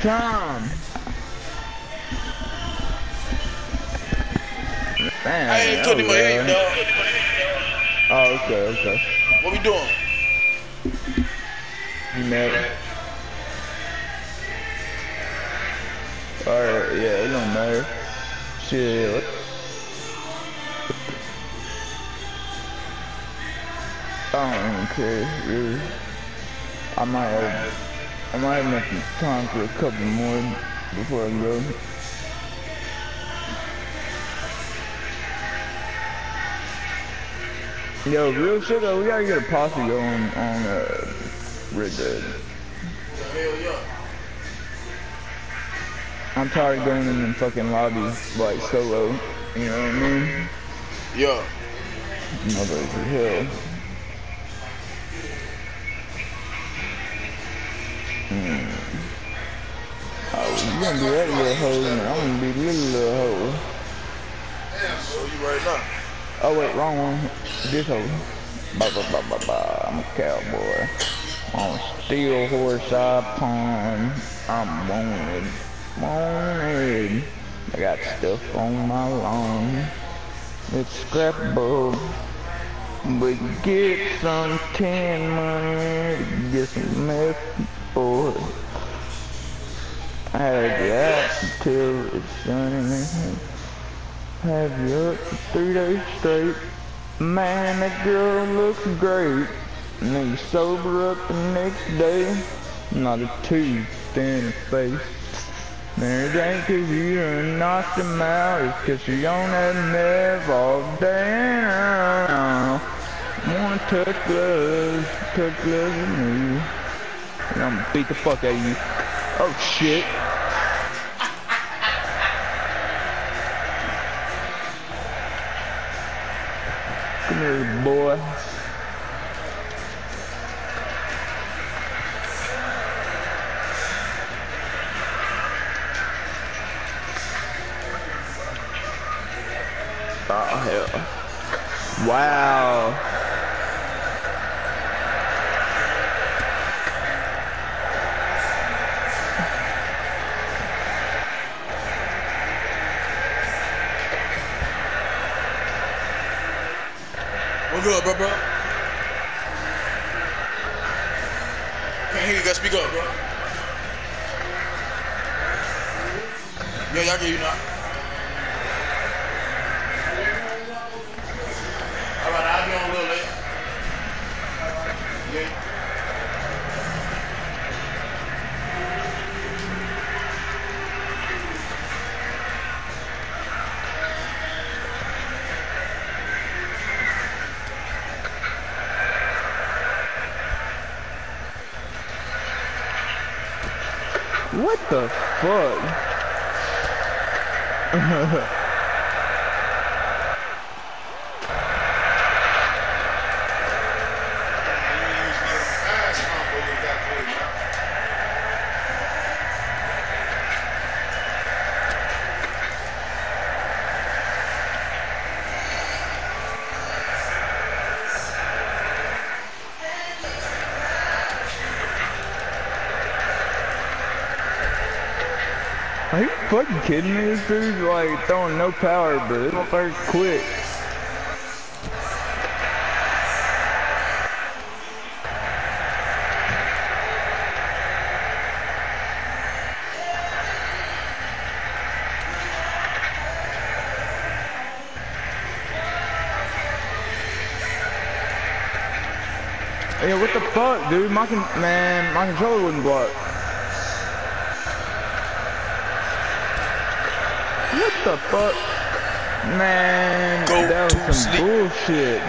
time. Man, I ain't putting my head, dog. Oh, okay, okay. What we doing? You mad? Alright, yeah, it don't matter. Shit. what- I don't even care, really. I might have, I might have enough time for a couple more before I go. Yo, real shit though, we gotta get a posse going on uh, Red Dead. I'm tired of going in them fucking lobbies like solo. You know what I mean? Yeah. Are hell. Oh, you gonna be that little hoe, and I'm gonna be the little hoe. So you right now. Oh wait, wrong one. This hoe. Ba ba ba ba ba. I'm a cowboy. On steel horse I pawn. I'm wanted. Wanted. I got stuff on my lawn. It's scrapbook. But get some tin money. Get some meth, boy. I had that until it's sunny. Have you up three days straight. Man, that girl looks great. And then you sober up the next day. Not a tooth in her face. Man, it ain't cause you done knocked him out. It's cause you on that meth all day. now. Wanna touch gloves, touch gloves with me. And I'm gonna beat the fuck out of you. Oh shit. Come here, boy. Oh, hell. Wow. What's good, bro, bro? Can't hear you. Gotta speak up, bro. Yeah, y'all get you now. All right, I'll be on a little late. Yeah. What the fuck? Are you fucking kidding me? This dude's like throwing no power, but it's very quick. Yeah, what the fuck, dude? My man, my controller wouldn't block. What the fuck? Man, Go that was some sleep. bullshit.